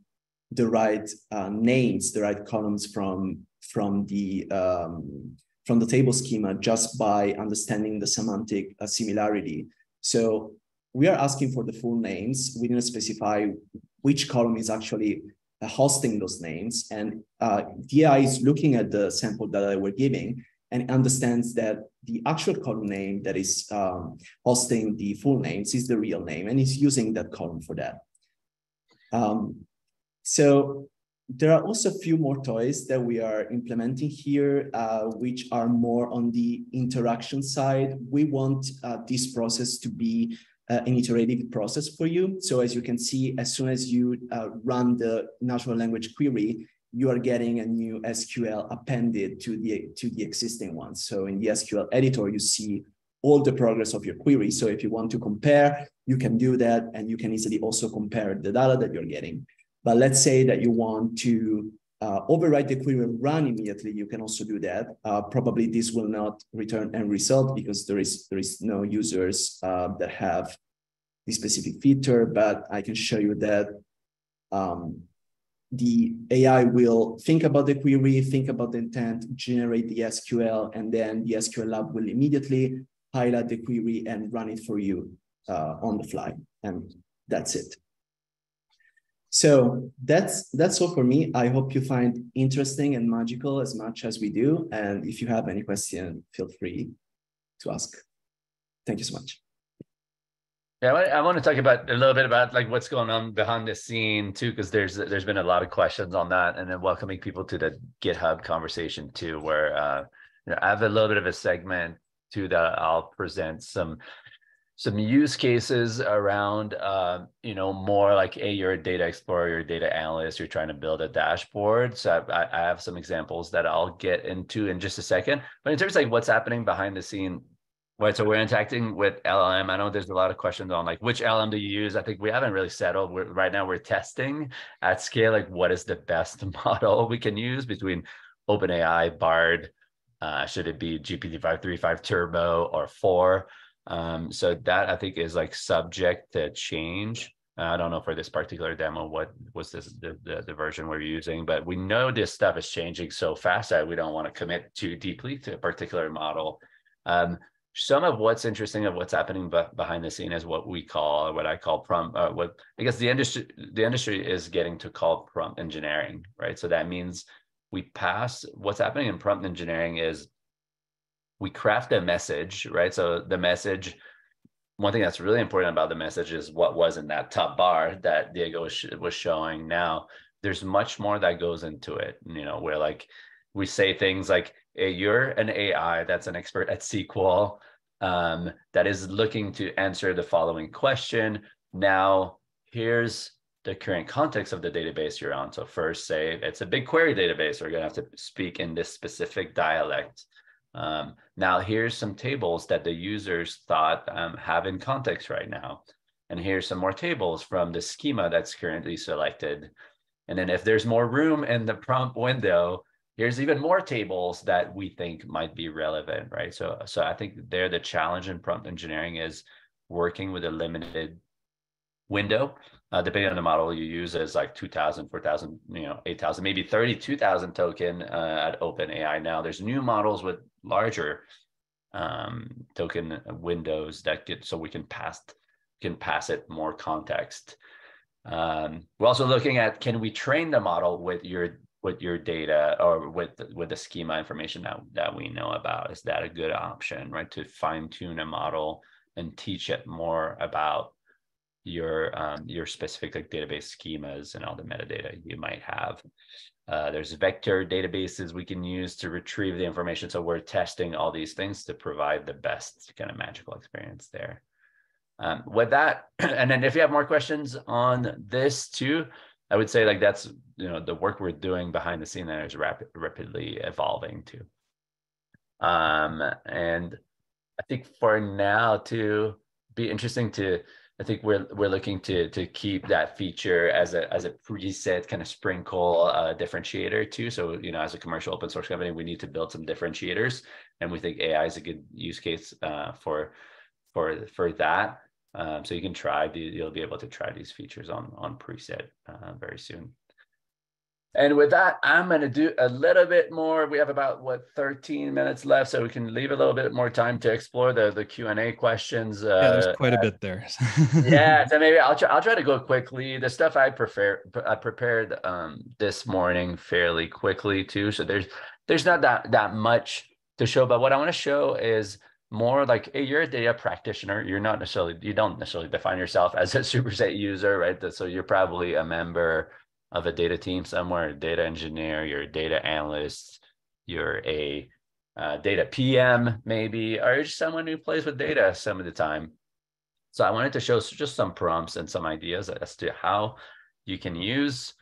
the right uh, names, the right columns from from the um, from the table schema just by understanding the semantic uh, similarity. So we are asking for the full names. We didn't specify which column is actually uh, hosting those names. And uh, DI is looking at the sample that we're giving and understands that the actual column name that is um, hosting the full names is the real name and is using that column for that. Um, so there are also a few more toys that we are implementing here, uh, which are more on the interaction side. We want uh, this process to be uh, an iterative process for you. So as you can see, as soon as you uh, run the natural language query, you are getting a new SQL appended to the, to the existing one. So in the SQL editor, you see all the progress of your query. So if you want to compare, you can do that and you can easily also compare the data that you're getting. But let's say that you want to uh, overwrite the query and run immediately, you can also do that. Uh, probably this will not return end result because there is there is no users uh, that have this specific feature, but I can show you that um, the AI will think about the query, think about the intent, generate the SQL, and then the SQL lab will immediately highlight the query and run it for you uh, on the fly. And that's it. So that's that's all for me. I hope you find interesting and magical as much as we do. And if you have any question, feel free to ask. Thank you so much. Yeah, I want to talk about a little bit about like what's going on behind the scene too, because there's there's been a lot of questions on that, and then welcoming people to the GitHub conversation too, where uh, you know, I have a little bit of a segment too that I'll present some some use cases around uh, you know more like hey you're a data explorer you're a data analyst you're trying to build a dashboard. So I, I have some examples that i'll get into in just a second. But in terms of like what's happening behind the scene Right, so we're interacting with LLM. I know there's a lot of questions on like which LLM do you use. I think we haven't really settled. We're, right now, we're testing at scale like what is the best model we can use between OpenAI, Bard. Uh, should it be GPT five three five Turbo or four? Um, so that I think is like subject to change. Uh, I don't know for this particular demo what was this the, the, the version we're using, but we know this stuff is changing so fast that we don't want to commit too deeply to a particular model. Um, some of what's interesting of what's happening behind the scene is what we call what i call prompt uh, what i guess the industry the industry is getting to call prompt engineering right? So that means we pass what's happening in prompt engineering is we craft a message right? So the message one thing that's really important about the message is what was in that top bar that diego was, was showing. Now there's much more that goes into it you know where like we say things like hey, you're an ai that's an expert at sql um, that is looking to answer the following question. Now, here's the current context of the database you're on. So first say it's a BigQuery database. We're going to have to speak in this specific dialect. Um, now, here's some tables that the users thought um, have in context right now. And here's some more tables from the schema that's currently selected. And then if there's more room in the prompt window, here's even more tables that we think might be relevant, right? So, so I think there the challenge in prompt engineering is working with a limited window, uh, depending on the model you use is like 2000, 4000, you know, 8000, maybe 32,000 token uh, at OpenAI. Now there's new models with larger um, token windows that get, so we can pass, can pass it more context. Um, we're also looking at, can we train the model with your with your data or with with the schema information that that we know about is that a good option right to fine tune a model and teach it more about your um, your specific like database schemas and all the metadata you might have? Uh, there's vector databases we can use to retrieve the information. So we're testing all these things to provide the best kind of magical experience there. Um, with that and then if you have more questions on this too I would say like that's you know the work we're doing behind the scene there is rapid, rapidly evolving too. Um, and I think for now to be interesting to I think we're we're looking to to keep that feature as a as a preset kind of sprinkle uh, differentiator too. So you know, as a commercial open source company, we need to build some differentiators, and we think AI is a good use case uh, for for for that. Um, so you can try, you'll be able to try these features on, on preset uh, very soon. And with that, I'm going to do a little bit more. We have about what 13 minutes left, so we can leave a little bit more time to explore the the Q and A questions. Uh, yeah, there's quite a bit there. yeah, so maybe I'll try. I'll try to go quickly. The stuff I prefer, I prepared um, this morning fairly quickly too. So there's there's not that that much to show, but what I want to show is more like hey, you're a data practitioner. You're not necessarily you don't necessarily define yourself as a superset user, right? So you're probably a member of a data team somewhere, data engineer, you're a data analyst, you're a uh, data PM maybe, or just someone who plays with data some of the time. So I wanted to show just some prompts and some ideas as to how you can use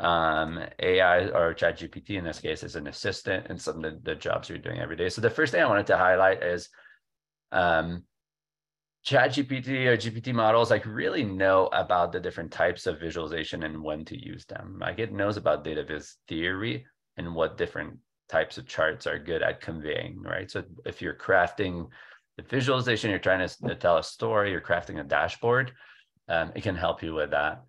um, AI or ChatGPT in this case as an assistant in some of the, the, jobs you're doing every day. So the first thing I wanted to highlight is um, ChatGPT or GPT models like really know about the different types of visualization and when to use them. Like it knows about data viz theory and what different types of charts are good at conveying, right? So if you're crafting the visualization, you're trying to tell a story, you're crafting a dashboard, um, it can help you with that.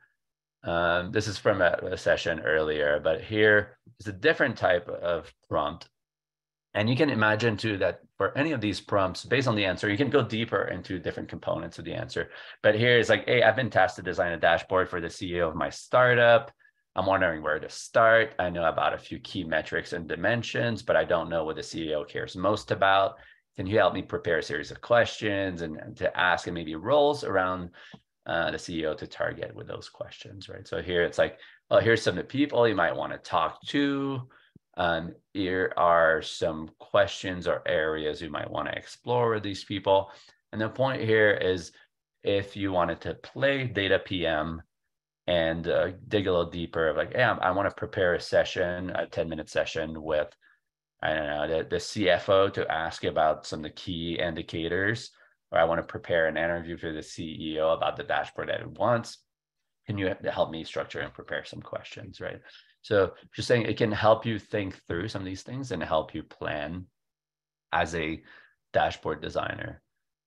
Um, this is from a, a session earlier, but here is a different type of prompt and you can imagine too that for any of these prompts, based on the answer, you can go deeper into different components of the answer. But here is like, hey, I've been tasked to design a dashboard for the CEO of my startup. I'm wondering where to start. I know about a few key metrics and dimensions, but I don't know what the CEO cares most about. Can you help me prepare a series of questions and, to ask and maybe roles around uh, the CEO to target with those questions, right? So here it's like, oh, here's some of the people you might want to talk to um, here are some questions or areas you might want to explore with these people. And the point here is if you wanted to play data PM and uh, dig a little deeper like, hey, I, I want to prepare a session, a 10 minute session with, I don't know, the, the CFO to ask about some of the key indicators, or I want to prepare an interview for the CEO about the dashboard that it wants. Can you help me structure and prepare some questions, right? So just saying it can help you think through some of these things and help you plan as a dashboard designer.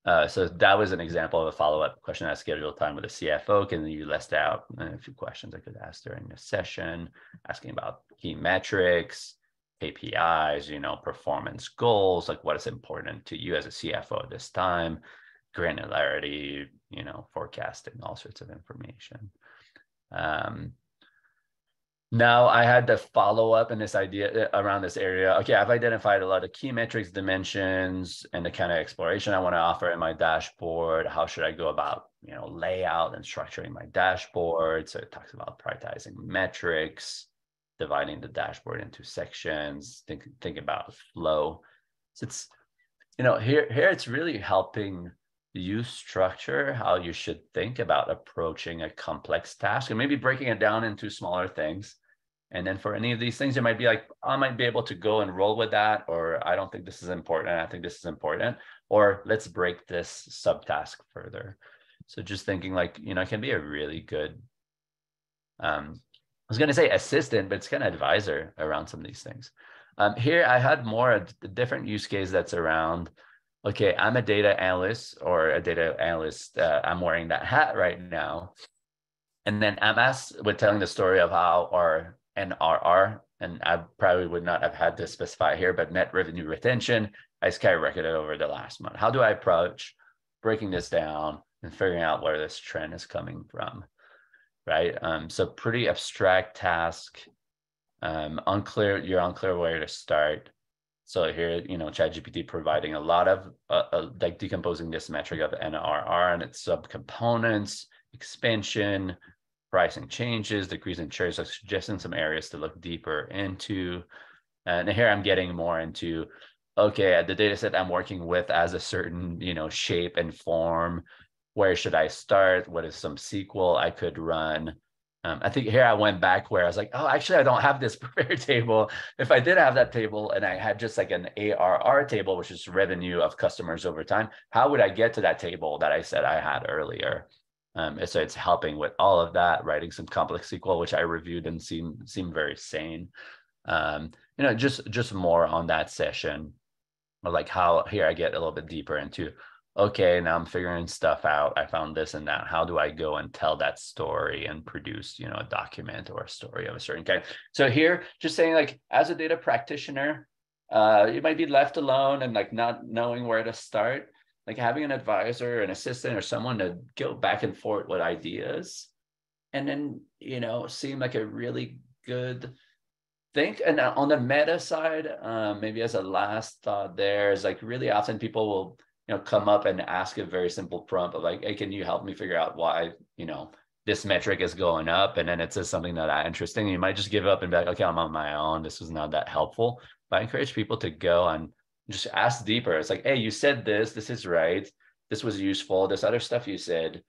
Uh, so that was an example of a follow-up question I scheduled time with a CFO. Can you list out a few questions I could ask during the session, asking about key metrics, KPIs, you know, performance goals, like what is important to you as a CFO at this time, granularity, you know, forecasting, all sorts of information. Um, now I had to follow up in this idea uh, around this area. Okay, I've identified a lot of key metrics, dimensions, and the kind of exploration I want to offer in my dashboard. How should I go about, you know, layout and structuring my dashboard? So it talks about prioritizing metrics, dividing the dashboard into sections, think think about flow. So it's, you know, here here it's really helping you structure how you should think about approaching a complex task and maybe breaking it down into smaller things and then for any of these things, you might be like, I might be able to go and roll with that, or I don't think this is important. I think this is important, or let's break this subtask further. So just thinking like, you know, it can be a really good, um, I was going to say assistant, but it's kind of advisor around some of these things. Um, here I had more a different use case that's around, okay, I'm a data analyst or a data analyst. Uh, I'm wearing that hat right now. And then I'm asked with telling the story of how our NRR, and I probably would not have had to specify here, but net revenue retention, I skyrocketed over the last month. How do I approach breaking this down and figuring out where this trend is coming from? Right. Um, so pretty abstract task. Um, unclear, you're unclear where to start. So here, you know, ChatGPT providing a lot of uh, uh, like decomposing this metric of NRR and its subcomponents, expansion, pricing changes, decreasing shares, like suggesting some areas to look deeper into. And here I'm getting more into, okay, the data set I'm working with as a certain, you know, shape and form. Where should I start? What is some SQL I could run? Um, I think here I went back where I was like, oh, actually, I don't have this prepared table. If I did have that table and I had just like an ARR table, which is revenue of customers over time, how would I get to that table that I said I had earlier? Um, so it's helping with all of that, writing some complex SQL, which I reviewed and seemed seemed very sane. Um, you know, just just more on that session, like how here I get a little bit deeper into okay, now I'm figuring stuff out. I found this and that. How do I go and tell that story and produce, you know, a document or a story of a certain kind? So here, just saying like as a data practitioner, uh, you might be left alone and like not knowing where to start. Like having an advisor, an assistant, or someone to go back and forth with ideas, and then you know, seem like a really good think and on the meta side um, maybe as a last thought there is like really often people will you know come up and ask a very simple prompt of like hey can you help me figure out why you know this metric is going up? And then it says something that interesting. You might just give up and be like okay i'm on my own. This was not that helpful. But i encourage people to go and just ask deeper. It's like hey you said this this is right. This was useful. This other stuff you said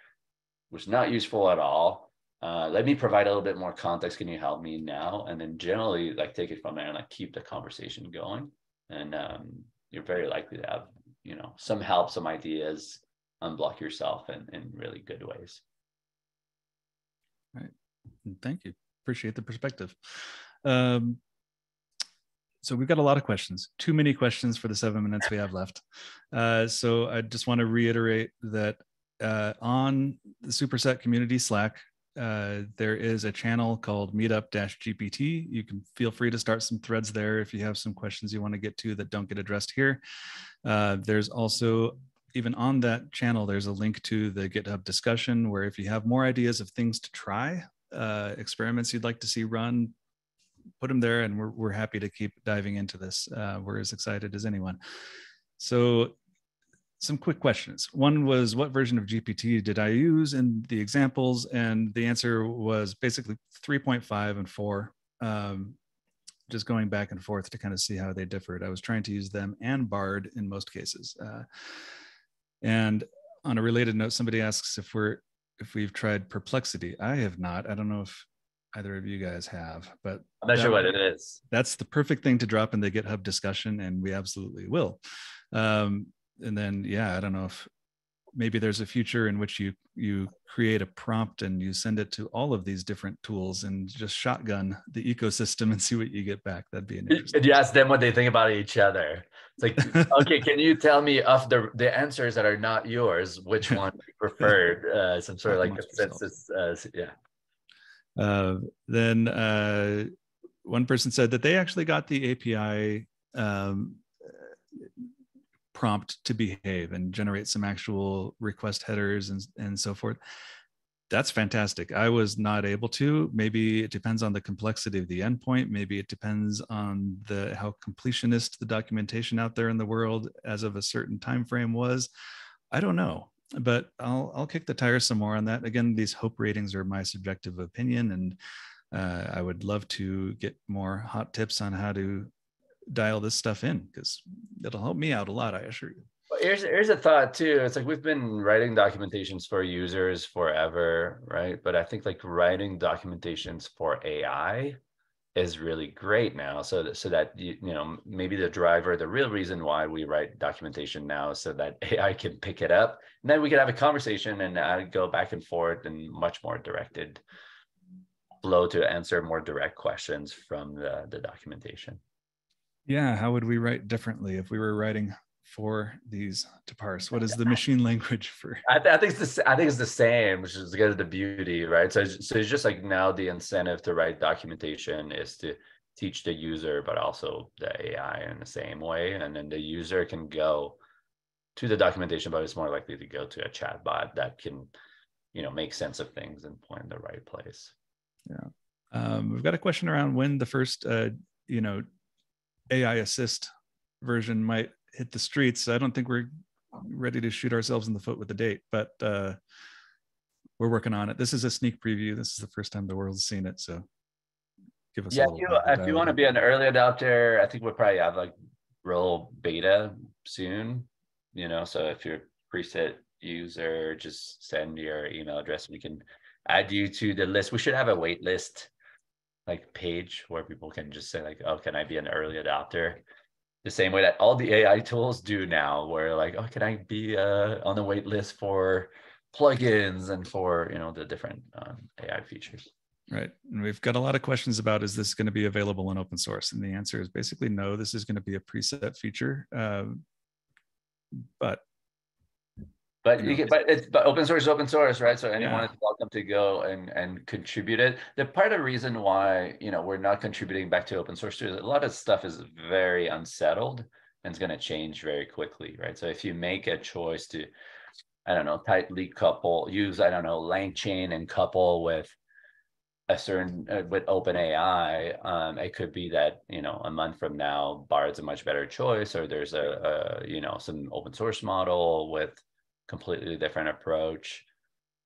was not useful at all. Uh, let me provide a little bit more context. Can you help me now? And then generally like take it from there and like keep the conversation going. And um, you're very likely to have you know some help some ideas unblock yourself in, in really good ways. Right. Thank you. Appreciate the perspective. Um, so we've got a lot of questions too many questions for the seven minutes we have left. Uh, so i just want to reiterate that uh, on the superset community slack uh, there is a channel called meetup gpt you can feel free to start some threads there if you have some questions you want to get to that don't get addressed here. Uh, there's also even on that channel there's a link to the github discussion where if you have more ideas of things to try uh, experiments you'd like to see run put them there and we're, we're happy to keep diving into this uh, we're as excited as anyone so some quick questions. One was what version of GPT did I use in the examples? And the answer was basically 3.5 and 4, um, just going back and forth to kind of see how they differed. I was trying to use them and Bard in most cases. Uh, and on a related note, somebody asks if we're if we've tried Perplexity. I have not. I don't know if either of you guys have, but I'm not sure what it is. That's the perfect thing to drop in the GitHub discussion, and we absolutely will. Um, and then yeah i don't know if maybe there's a future in which you you create a prompt and you send it to all of these different tools and just shotgun the ecosystem and see what you get back. That'd be an interesting and you ask them what they think about each other. It's like okay can you tell me of the the answers that are not yours which one you preferred uh, some sort of like consensus uh, yeah uh, then uh, one person said that they actually got the api um, prompt to behave and generate some actual request headers and, and so forth. That's fantastic. I was not able to. Maybe it depends on the complexity of the endpoint. Maybe it depends on the how completionist the documentation out there in the world as of a certain time frame was. I don't know but i'll i'll kick the tires some more on that again these hope ratings are my subjective opinion and uh, i would love to get more hot tips on how to dial this stuff in because it'll help me out a lot, I assure you. Well, here's here's a thought too. It's like we've been writing documentations for users forever, right? But I think like writing documentations for AI is really great now. So that so that you, you know maybe the driver, the real reason why we write documentation now so that AI can pick it up, and then we can have a conversation and uh, go back and forth and much more directed flow to answer more direct questions from the the documentation. Yeah, how would we write differently if we were writing for these to parse? What is the machine language for? I, th- I think it's the I think it's the same, which is good the beauty, right? So, so it's just like now the incentive to write documentation is to teach the user, but also the AI in the same way, and then the user can go to the documentation, but it's more likely to go to a chatbot that can, you know, make sense of things and point in the right place. Yeah. Um, we've got a question around when the first, uh, you know, AI assist version might hit the streets. I don't think we're ready to shoot ourselves in the foot with the date, but uh, we're working on it. This is a sneak preview. This is the first time the world's seen it, so give us. Yeah, if you, if you want to be an early adopter, I think we'll probably have like real beta soon. You know, so if you're a preset user, just send your email address. We can add you to the list. We should have a wait list like page where people can just say like, oh, can I be an early adopter? The same way that all the AI tools do now, where like, oh, can I be uh, on the wait list for plugins and for you know the different um, AI features? Right. And we've got a lot of questions about is this going to be available in open source? And the answer is basically no, this is going to be a preset feature. Um, but but you can, but it's but open source is open source, right? So anyone Yeah. is welcome to go and and contribute it. The part of the reason why you know we're not contributing back to open source too is a lot of stuff is very unsettled and it's going to change very quickly, right? So if you make a choice to, I don't know, tightly couple, use I don't know, LangChain and couple with a certain uh, with open AI, um, it could be that you know a month from now, Bard's a much better choice, or there's a, a you know some open source model with completely different approach.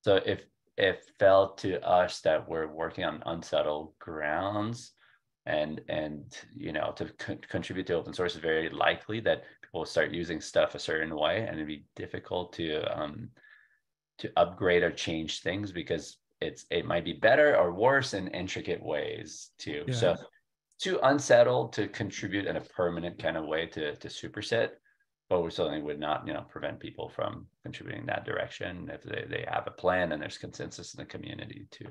So if it felt to us that we're working on unsettled grounds, and and you know to con- contribute to open source is very likely that people will start using stuff a certain way, and it'd be difficult to um, to upgrade or change things because it's it might be better or worse in intricate ways too. Yeah. So too unsettled to contribute in a permanent kind of way to to superset, but we certainly would not you know prevent people from contributing that direction if they, they have a plan and there's consensus in the community too.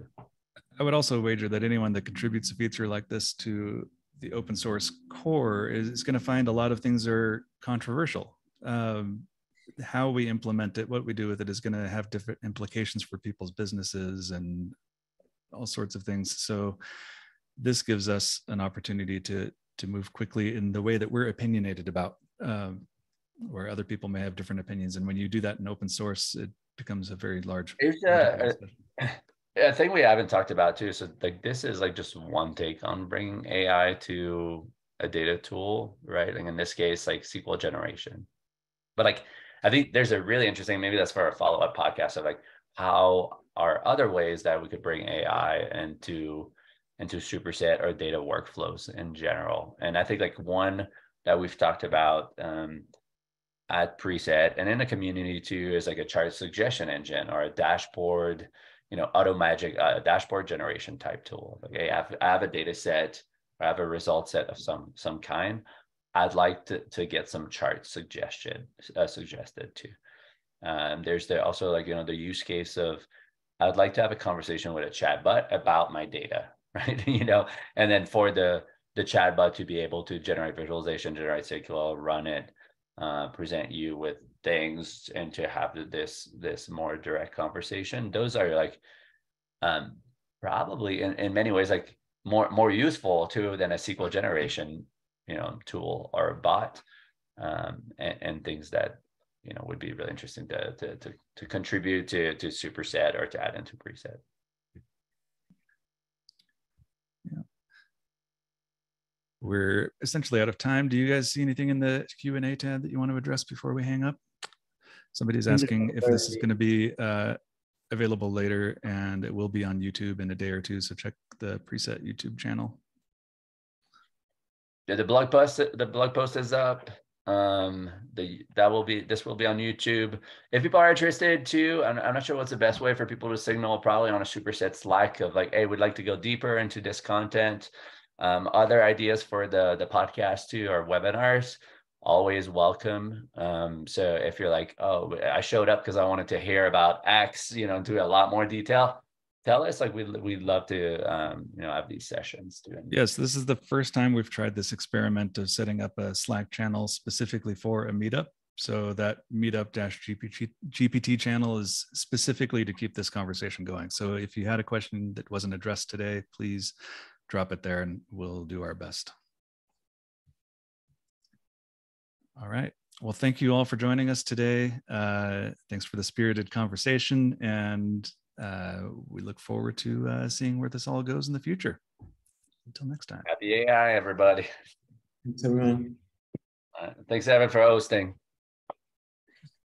I would also wager that anyone that contributes a feature like this to the open source core is, is going to find a lot of things are controversial. Um, how we implement it, what we do with it is going to have different implications for people's businesses and all sorts of things. So this gives us an opportunity to to move quickly in the way that we're opinionated about, um, where other people may have different opinions. And when you do that in open source, it becomes a very large. A, a thing we haven't talked about too. So like this is like just one take on bringing AI to a data tool, right? And in this case, like SQL generation. But like I think there's a really interesting, maybe that's for a follow-up podcast of like how are other ways that we could bring AI into into superset or data workflows in general. And I think like one that we've talked about um, at preset and in the community too is like a chart suggestion engine or a dashboard, you know, auto magic uh, dashboard generation type tool. Hey, I have, I have a data set, or I have a result set of some some kind. I'd like to, to get some chart suggestion uh, suggested too. Um, there's the also like you know the use case of I'd like to have a conversation with a chatbot about my data, right? you know, and then for the the chatbot to be able to generate visualization, generate SQL, run it, uh, present you with things, and to have this this more direct conversation. Those are like um, probably in, in many ways like more more useful too than a SQL generation you know tool or bot um, and, and things that you know would be really interesting to to to, to contribute to to superset or to add into preset. We're essentially out of time. Do you guys see anything in the Q and A tab that you want to address before we hang up? Somebody's asking if this is going to be uh, available later, and it will be on YouTube in a day or two. So check the preset YouTube channel. Yeah, the blog post the blog post is up. Um, the that will be this will be on YouTube. If people are interested too, I'm, I'm not sure what's the best way for people to signal. Probably on a superset Slack of like, hey, we'd like to go deeper into this content. Um, other ideas for the the podcast too or webinars, always welcome. Um, so if you're like, oh, I showed up because I wanted to hear about X, you know, do a lot more detail, tell us. Like we we'd love to um, you know have these sessions too. Yes, this is the first time we've tried this experiment of setting up a Slack channel specifically for a meetup. So that meetup dash GPT, GPT channel is specifically to keep this conversation going. So if you had a question that wasn't addressed today, please drop it there and we'll do our best. All right. Well, thank you all for joining us today. Uh, thanks for the spirited conversation. And uh, we look forward to uh, seeing where this all goes in the future. Until next time. Happy AI, everybody. Thanks, everyone. Uh, thanks, Evan, for hosting.